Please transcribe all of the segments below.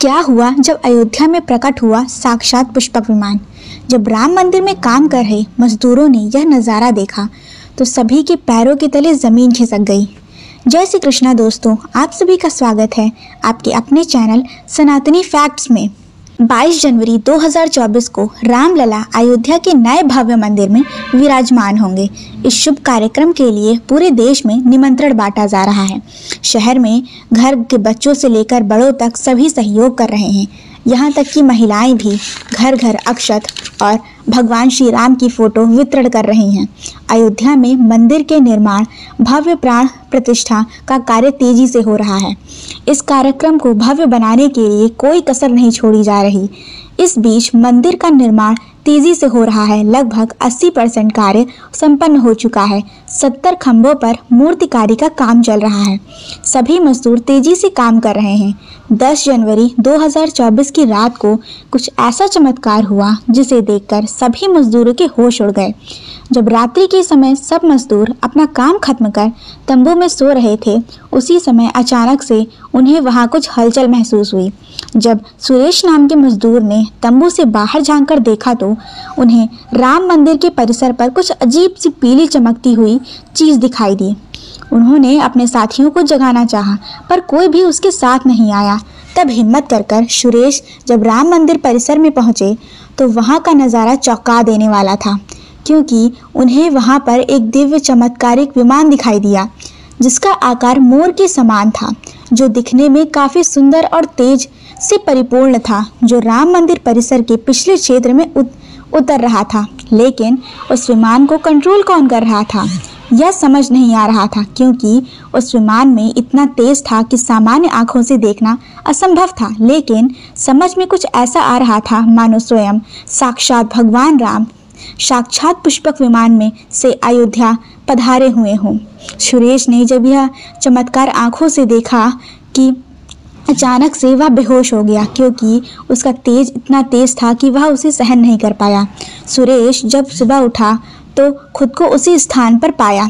क्या हुआ जब अयोध्या में प्रकट हुआ साक्षात पुष्पक विमान जब राम मंदिर में काम कर रहे मजदूरों ने यह नज़ारा देखा तो सभी के पैरों के तले ज़मीन खिसक गई। जय श्री कृष्णा दोस्तों, आप सभी का स्वागत है आपके अपने चैनल सनातनी फैक्ट्स में। 22 जनवरी 2024 को रामलला अयोध्या के नए भव्य मंदिर में विराजमान होंगे। इस शुभ कार्यक्रम के लिए पूरे देश में निमंत्रण बांटा जा रहा है। शहर में घर के बच्चों से लेकर बड़ों तक सभी सहयोग कर रहे हैं। यहाँ तक कि महिलाएँ भी घर घर अक्षत और भगवान श्री राम की फ़ोटो वितरण कर रही हैं। अयोध्या में मंदिर के निर्माण, भव्य प्राण प्रतिष्ठा का कार्य तेज़ी से हो रहा है। इस कार्यक्रम को भव्य बनाने के लिए कोई कसर नहीं छोड़ी जा रही। इस बीच मंदिर का निर्माण तेज़ी से हो रहा है। लगभग 80 परसेंट कार्य संपन्न हो चुका है। 70 खंभों पर मूर्तिकारी का काम चल रहा है। सभी मजदूर तेज़ी से काम कर रहे हैं। 10 जनवरी 2024 की रात को कुछ ऐसा चमत्कार हुआ, जिसे देखकर सभी मजदूरों के होश उड़ गए। जब रात्रि के समय सब मजदूर अपना काम खत्म कर तंबू में सो रहे थे, उसी समय अचानक से उन्हें वहाँ कुछ हलचल महसूस हुई। जब सुरेश नाम के मजदूर ने तंबू से बाहर झाँक देखा तो उन्हें राम मंदिर के परिसर पर कुछ अजीब सी पीली चमकती हुई चीज़ दिखाई दी। उन्होंने अपने साथियों को जगाना चाहा, पर कोई भी उसके साथ नहीं आया। तब हिम्मत कर कर सुरेश जब राम मंदिर परिसर में पहुँचे तो वहाँ का नज़ारा चौंका देने वाला था क्योंकि उन्हें वहाँ पर एक दिव्य चमत्कारिक विमान दिखाई दिया जिसका आकार मोर के समान था जो दिखने में काफ़ी सुंदर और तेज से परिपूर्ण था जो राम मंदिर परिसर के पिछले क्षेत्र में उत, उतर रहा था लेकिन उस विमान को कंट्रोल कौन कर रहा था? यह समझ नहीं आ रहा था क्योंकि उस विमान में इतना तेज था कि सामान्य आँखों से देखना असंभव था। लेकिन समझ में कुछ ऐसा आ रहा था, मानो स्वयं। साक्षात भगवान राम, साक्षात पुष्पक विमान में से अयोध्या पधारे हुए हों। सुरेश ने जब यह चमत्कार आँखों से देखा कि अचानक से वह बेहोश हो गया, क्योंकि उसका तेज इतना तेज था कि वह उसे सहन नहीं कर पाया। सुरेश जब सुबह उठा तो खुद को उसी स्थान पर पाया।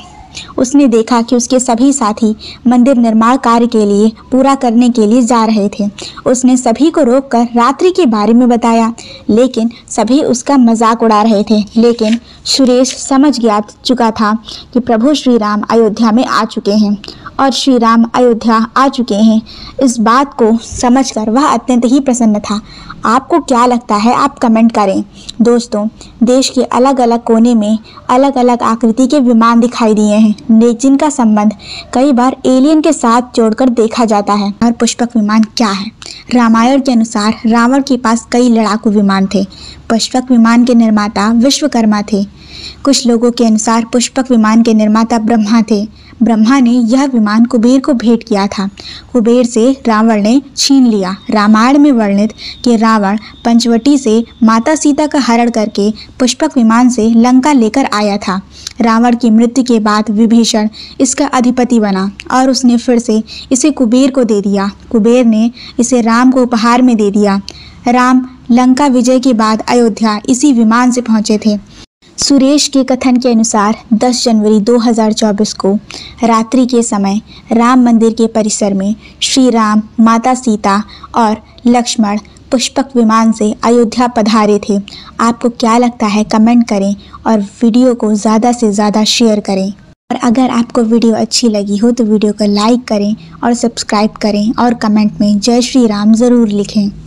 उसने देखा कि उसके सभी साथी मंदिर निर्माण कार्य के लिए, पूरा करने के लिए जा रहे थे। उसने सभी को रोककर रात्रि के बारे में बताया, लेकिन सभी उसका मज़ाक उड़ा रहे थे। लेकिन सुरेश समझ गया चुका था कि प्रभु श्री राम अयोध्या में आ चुके हैं। और श्री राम अयोध्या आ चुके हैं। इस बात को समझकर वह अत्यंत ही प्रसन्न था। आपको क्या लगता है? आप कमेंट करें। दोस्तों, देश के अलग अलग कोने में अलग अलग आकृति के विमान दिखाई दिए हैं जिनका संबंध कई बार एलियन के साथ जोड़कर देखा जाता है। और पुष्पक विमान क्या है? रामायण के अनुसार रावण के पास कई लड़ाकू विमान थे। पुष्पक विमान के निर्माता विश्वकर्मा थे। कुछ लोगों के अनुसार पुष्पक विमान के निर्माता ब्रह्मा थे। ब्रह्मा ने यह विमान कुबेर को भेंट किया था। कुबेर से रावण ने छीन लिया। रामायण में वर्णित कि रावण पंचवटी से माता सीता का हरण करके पुष्पक विमान से लंका लेकर आया था। रावण की मृत्यु के बाद विभीषण इसका अधिपति बना और उसने फिर से इसे कुबेर को दे दिया। कुबेर ने इसे राम को उपहार में दे दिया। राम लंका विजय के बाद अयोध्या इसी विमान से पहुँचे थे। सुरेश के कथन के अनुसार 10 जनवरी 2024 को रात्रि के समय राम मंदिर के परिसर में श्री राम, माता सीता और लक्ष्मण पुष्पक विमान से अयोध्या पधारे थे। आपको क्या लगता है, कमेंट करें और वीडियो को ज़्यादा से ज़्यादा शेयर करें। और अगर आपको वीडियो अच्छी लगी हो तो वीडियो को लाइक करें और सब्सक्राइब करें और कमेंट में जय श्री राम ज़रूर लिखें।